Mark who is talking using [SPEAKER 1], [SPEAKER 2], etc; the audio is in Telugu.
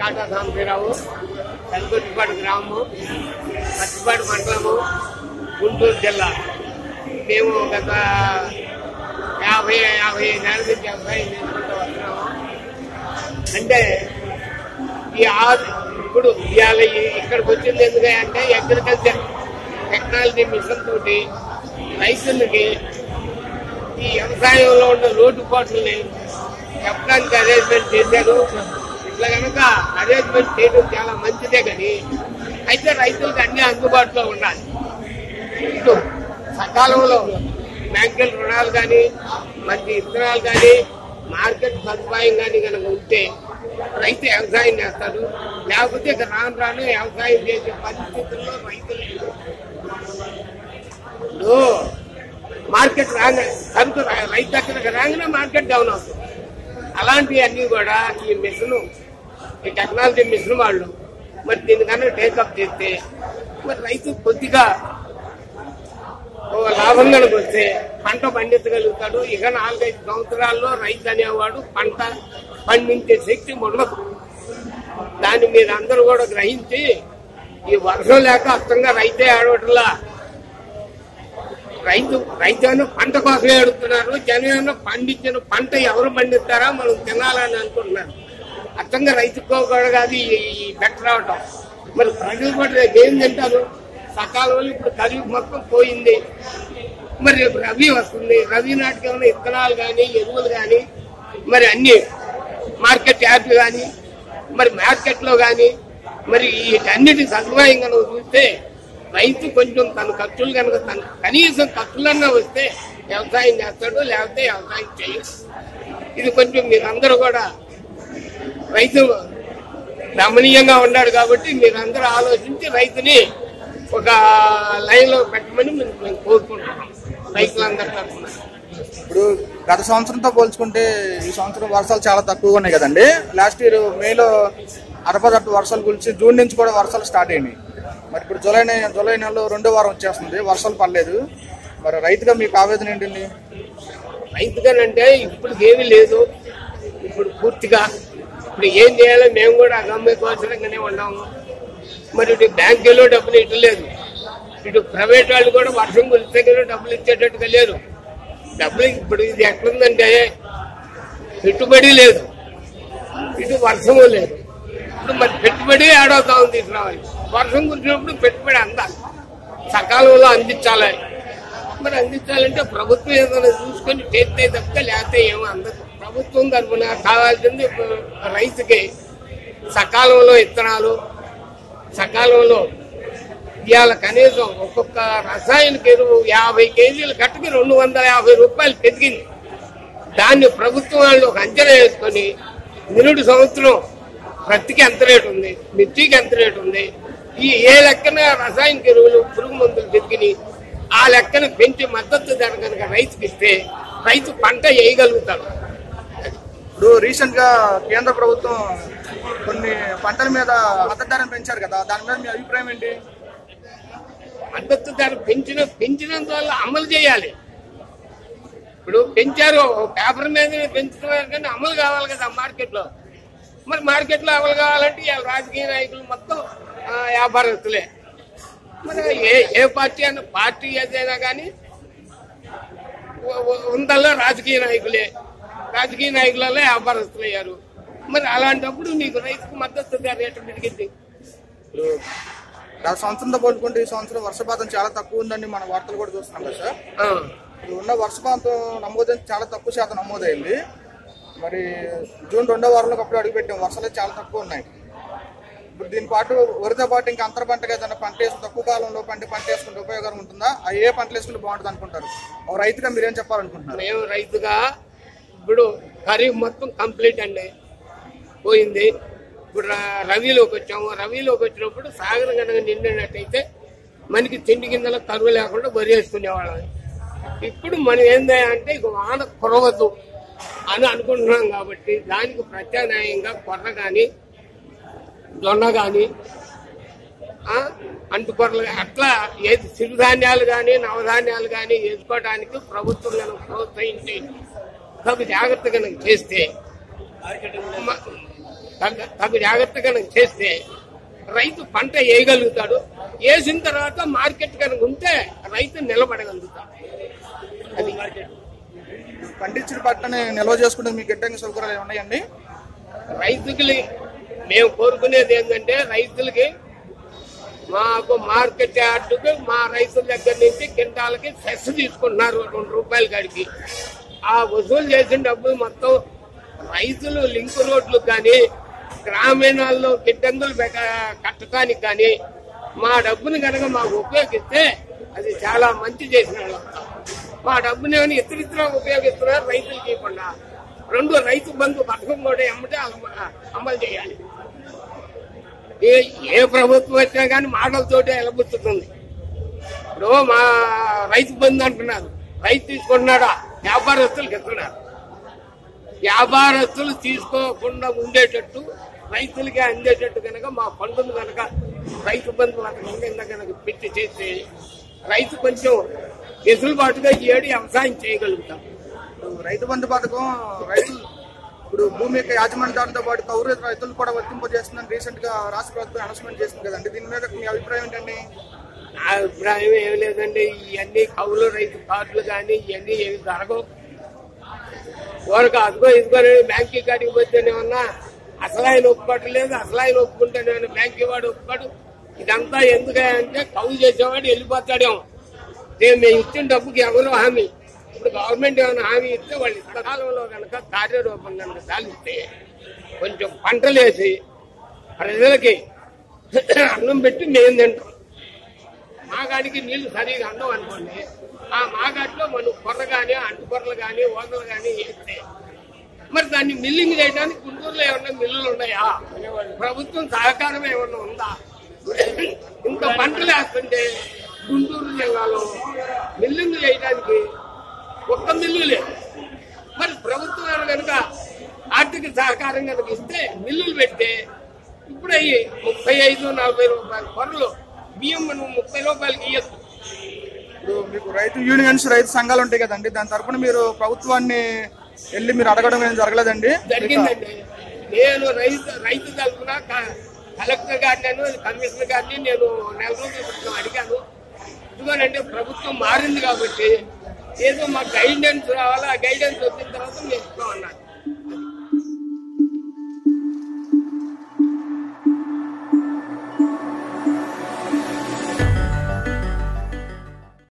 [SPEAKER 1] కాటా సాంబశివరావు పెద్దగొట్టిపాడు గ్రామం పచ్చిపాడు మండలము గుంటూరు జిల్లా. మేము గత యాభై యాభై నెలల నుంచి వ్యవసాయం చేసుకుంటూ వస్తున్నాము. అంటే ఈ ఆరు ఇప్పుడు ఇవాళ ఇక్కడికి వచ్చింది ఎందుకంటే అగ్రికల్చర్ టెక్నాలజీ మిషన్ తోటి రైతులకి ఈ వ్యవసాయంలో ఉన్న లోటుపాట్లని చెప్పడానికి అరేంజ్మెంట్ చేశారు. ఇట్లా కనుక అరేంజ్మెంట్ చేయడం చాలా మంచిదే కానీ అయితే రైతులకు అన్ని అందుబాటులో ఉండాలి. ఇటు సకాలంలో బ్యాంకుల రుణాలు కానీ మంచి ఇత్తనాలు కానీ మార్కెట్ సదుపాయం కానీ కనుక ఉంటే రైతు వ్యవసాయం చేస్తాడు. లేకపోతే ఇక రాను రాను వ్యవసాయం చేసే పరిస్థితుల్లో రైతులు మార్కెట్ రాగా సరుకు రైతు దగ్గరకు రాగానే మార్కెట్ డౌన్ అవుతుంది. అలాంటివన్నీ కూడా ఈ మిషన్ ఈ టెక్నాలజీ మిషన్ వాళ్ళు. మరి దీనికన్నా టేకప్ చేస్తే మరి రైతు కొద్దిగా లాభం కనుక వస్తే పంట పండించగలుగుతాడు. ఇక నాలుగైదు సంవత్సరాల్లో రైతు అనేవాడు పంట పండించే శక్తి ఉండదు దాన్ని మీరు అందరూ కూడా గ్రహించి ఈ వర్షం లేక అర్థంగా రైతే ఆడవట్లా. రైతు రైతు పంట కోసమే అడుగుతున్నారు. జనం పండించిన పంట ఎవరు పండిస్తారా? మనం తినాలని అనుకుంటున్నారు అర్థంగా రైతుకో కూడా ఈ బెటర్ రావటం. మరి ప్రజలు కూడా రేపు ఏం తింటారు? సకాలంలో ఇప్పుడు ఖరీఫ్ మొత్తం పోయింది. మరి రేపు రవి వస్తుంది. రవి నాటికి ఏమైనా విత్తనాలు కానీ ఎరువులు కానీ మరి అన్ని మార్కెట్ యాప్లు కానీ మరి మార్కెట్లో కానీ మరి వీటన్నిటి సదుపాయం కనుక చూస్తే రైతు కొంచెం తన ఖర్చులు కనుక తన కనీసం ఖర్చులన్నా వస్తే వ్యవసాయం చేస్తాడు లేకపోతే వ్యవసాయం చేయడు. ఇది కొంచెం మీరందరూ కూడా రైతు రమణీయంగా ఉన్నాడు కాబట్టి మీరందరూ ఆలోచించి రైతుని ఒక లైన్లో పెట్టమని మేము కోరుకుంటున్నాం. రైతులందరి తరఫున.
[SPEAKER 2] ఇప్పుడు గత సంవత్సరంతో పోల్చుకుంటే ఈ సంవత్సరం వర్షాలు చాలా తక్కువగా ఉన్నాయి కదండి. లాస్ట్ ఇయర్ మేలో అరపదట్టు వర్షాలు కులిచి జూన్ నుంచి కూడా వర్షాలు స్టార్ట్ అయినాయి. మరి ఇప్పుడు జూలై జూలై నెలలో రెండో వారం వచ్చేస్తుంది. వర్షాలు పడలేదు. మరి రైతుగా మీకు ఆవేదన ఏంటండి?
[SPEAKER 1] రైతుగానంటే ఇప్పుడు ఏమీ లేదు. ఇప్పుడు పూర్తిగా ఇప్పుడు ఏం చేయాలో మేము కూడా అగమ్యకోసరంగానే ఉన్నాము. మరి ఇటు బ్యాంకులో డబ్బులు ఇవ్వలేదు ఇటు ప్రైవేట్ వాళ్ళు కూడా వర్షం కురిస్తే డబ్బులు ఇచ్చేటట్టుగా లేరు. డబ్బులు ఇప్పుడు ఇది ఎక్కడుందంటే పెట్టుబడి లేదు. ఇటు వర్షము లేదు. ఇప్పుడు మరి పెట్టుబడి ఏడవుతా ఉంది ఇటు వర్షం కురిసినప్పుడు పెట్టుబడి అందాలి. సకాలంలో అందించాలి. మరి అందించాలంటే ప్రభుత్వం ఏదైనా చూసుకొని చేస్తే తప్ప లేకపోతే ఏమో అందదు. ప్రభుత్వం తరఫున కావాల్సింది రైతుకి. సకాలంలో ఇత్తనాలు సకాలంలో ఇవాళ కనీసం ఒక్కొక్క రసాయనిక ఎరువు యాభై కేజీలు కట్టుకి రెండు వందల యాభై రూపాయలు పెరిగింది. దాన్ని ప్రభుత్వం వాళ్ళు ఒక అంచనా వేసుకొని నిరుడు సంవత్సరం ప్రతికి ఎంత రేటు ఉంది మిర్చికి ఎంత రేటు ఉంది ఈ ఏ లెక్కన రసాయనిక ఎరువులు పురుగు మందులు పెరిగినాయి ఆ లెక్కన పెంచి మద్దతు ధర కనుక రైతుకి ఇస్తే రైతు పంట వేయగలుగుతాడు.
[SPEAKER 2] ఇప్పుడు రీసెంట్గా కేంద్ర ప్రభుత్వం కొన్ని పంటల మీద మద్దతు ధరను పెంచారు కదా దాని మీద మీ అభిప్రాయం ఏంటి?
[SPEAKER 1] మద్దతు ధర పెంచిన పెంచినంత వల్ల అమలు చేయాలి. ఇప్పుడు పెంచారు పేపర్ మీద పెంచుతున్నారు కానీ అమలు కావాలి కదా మార్కెట్లో మరి మార్కెట్లో అమలు కావాలంటే రాజకీయ నాయకులు మొత్తం వ్యాపారస్తులే. మరి ఏ ఏ పార్టీ అన్న పార్టీ ఏదైనా కానీ ఉందల్లో రాజకీయ నాయకులే. రాజకీయ నాయకులలో వ్యాపారస్తులు అయ్యారు మరి అలాంటప్పుడు నీకు రైతుకు మద్దతు ధర రేటు పెరిగింది
[SPEAKER 2] గత సంవత్సరంతో పోల్చుకుంటే ఈ సంవత్సరం వర్షపాతం చాలా తక్కువ ఉందని మన వార్తలు కూడా చూస్తున్నాం కదా సార్. ఉన్న వర్షపాతం నమోదైంది చాలా తక్కువ శాతం నమోదైంది. మరి జూన్ రెండో వారంలో అప్పుడు అడుగుపెట్టాం వర్షాలు చాలా తక్కువ ఉన్నాయి. ఇప్పుడు దీని పాటు వరితో పాటు ఇంకా అంతర పంటగా ఏదైనా పంట వేసుకుంటే తక్కువ కాలంలో పంట పంట వేసుకుంటే ఉపయోగం ఉంటుందా? ఆ ఏ పంటలు వేసుకుంటే బాగుంటుంది అనుకుంటారు? రైతుగా మీరేం చెప్పాలనుకుంటున్నారు?
[SPEAKER 1] మేము రైతుగా ఇప్పుడు ఖరీఫ్ మొత్తం కంప్లీట్ అండి. పోయింది. ఇప్పుడు రవిలోకి వచ్చాము. రవిలోకి వచ్చినప్పుడు సాగరం కనుక నిండినట్టయితే మనకి తిండి కిందల కరువు లేకుండా వరి వేసుకునేవాళ్ళం. ఇప్పుడు మనం ఏందా అంటే ఇక వాన కురవదు అని అనుకుంటున్నాం కాబట్టి దానికి ప్రత్యామ్నాయంగా కొర్ర కానీ జొన్న కానీ అంటుకొరలు అట్లా ఏది సిరుధాన్యాలు కానీ నవధాన్యాలు కానీ వేసుకోవడానికి ప్రభుత్వం ప్రోత్సహించి తగు జాగ్రత్త కనుక చేస్తే తగు జాగ్రత్త కనుక చేస్తే రైతు పంట వేయగలుగుతాడు. వేసిన తర్వాత మార్కెట్ కనుక ఉంటే రైతు నిలబడగలుగుతాడు. అది.
[SPEAKER 2] పండించిన పంటని నిల్వ చేసుకుంటే మీకు గిడ్డంగి సౌకర్యాలు ఉన్నాయండి?
[SPEAKER 1] రైతుకి మేము కోరుకునేది ఏంటంటే రైతులకి మాకు మార్కెట్ యార్డుకి మా రైతుల దగ్గర నుంచి కింటాలకి సెస్ తీసుకుంటున్నారు. రెండు రూపాయల కాడికి. ఆ వసూలు చేసిన డబ్బులు మొత్తం రైతులు లింక్ రోడ్లు కానీ గ్రామీణాల్లో గిడ్డంగులు కట్టడానికి కానీ మా డబ్బుని కనుక మాకు ఉపయోగిస్తే అది చాలా మంచి చేసిన మా డబ్బుని ఏమైనా ఇతరితర ఉపయోగిస్తున్నారు? రైతులు చేయకుండా రెండు రైతు బంధు పథకం కూడా ఎమ్మటే అమలు చేయాలి. ఏ ఏ ప్రభుత్వం వచ్చినా కానీ మాటలతోటే ఎలబుచ్చుతుంది. ఇప్పుడు మా రైతు బంధు అంటున్నారు. రైతు తీసుకుంటున్నాడా? వ్యాపారస్తులకు ఇస్తున్నారు వ్యాపారస్తులు తీసుకోకుండా ఉండేటట్టు రైతులకి అందేటట్టు కనుక మా పండును కనుక రైతు బంధువులు అక్కడ కనుక పెట్టి చేస్తే రైతు కొంచెం వెసులుబాటుగా ఈ ఏడు వ్యవసాయం చేయగలుగుతాం.
[SPEAKER 2] రైతు బంధు పథకం రైతులు ఇప్పుడు భూమి యొక్క యాజమాన్యాలతో పాటు కౌరు రైతులు కూడా వర్తింపజేస్తుందని రీసెంట్గా రాష్ట్ర ప్రభుత్వం అనౌన్స్మెంట్ చేసింది కదండి. దీని మీద మీ అభిప్రాయం ఏంటండి?
[SPEAKER 1] అభిప్రాయం ఏమి లేదండి. ఇవన్నీ కౌలు రైతు కార్డులు కానీ ఇవన్నీ ఏమి జరగవు. ఊరకు అదిగో ఇదిగో బ్యాంకీ కాడికి పోతేనేమన్నా అసలు ఆయన ఒప్పుకోవట్లేదు అసలు ఆయన ఒప్పుకుంటేనే బ్యాంక్ వాడు ఒప్పుకోడు. ఇదంతా ఎందుకంటే కౌలు చేసేవాడు వెళ్ళిపోతాడేమో రేపు మేము ఇచ్చిన డబ్బుకి ఎవరు హామీ? ఇప్పుడు గవర్నమెంట్ ఏమైనా హామీ ఇస్తే వాళ్ళు ఇష్టకాలంలో కనుక కార్యరూపం కనుక సాధిస్తే కొంచెం పంటలు వేసి ప్రజలకి అన్నం పెట్టి మేము తింటాం. మాగాడికి నీళ్ళు సరిగా అందం అనుకోండి ఆ మాగాడిలో మనం కొర్ర కానీ అడ్డుకొర్రలు కానీ ఓదలు కానీ వేస్తే మరి దాన్ని మిల్లింగ్ చేయడానికి గుంటూరులో ఏమన్నా మిల్లులు ఉన్నాయా? ప్రభుత్వం సహకారం ఏమన్నా ఉందా? ఇంత పంటలు వేస్తుంటే గుంటూరు జిల్లాలో మిల్లింగ్ చేయడానికి ఒక్క మిల్లు లేదు. మరి ప్రభుత్వం కనుక ఆర్థిక సహకారం కనుక ఇస్తే మిల్లులు పెడితే ఇప్పుడు అయ్యి ముప్పై ఐదు నలభై రూపాయల కొరలు బియ్యం మనం ముప్పై రూపాయలకి ఇయ్యచ్చు
[SPEAKER 2] ఇప్పుడు మీకు రైతు యూనియన్స్ రైతు సంఘాలు ఉంటాయి కదండి దాని తరపున మీరు ప్రభుత్వాన్ని వెళ్ళి మీరు అడగడం ఏం జరగలేదండి?
[SPEAKER 1] జరిగిందండి. నేను రైతు రైతు తరఫున కలెక్టర్ గారిని కమిషనర్ గారిని నేను నెల రోజుల క్రితం అడిగాను. ఎందుకంటే ప్రభుత్వం మారింది కాబట్టి ఏదో మాకు గైడెన్స్ రావాలి ఆ గైడెన్స్ వచ్చిన తర్వాత మేము